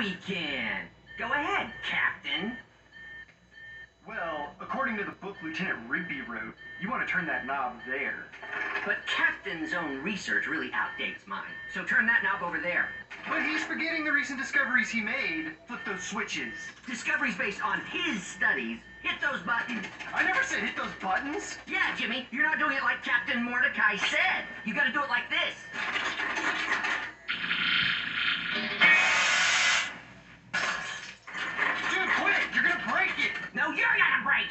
we can. Go ahead, Captain. Well, according to the book Lieutenant Rigby wrote, you want to turn that knob there. But Captain's own research really outdates mine. So turn that knob over there. But he's forgetting the recent discoveries he made. Flip those switches. Discoveries based on his studies. Hit those buttons. I never said hit those buttons. Yeah, Jimmy, you're not doing it like Captain Mordecai said. You gotta do it like this. right.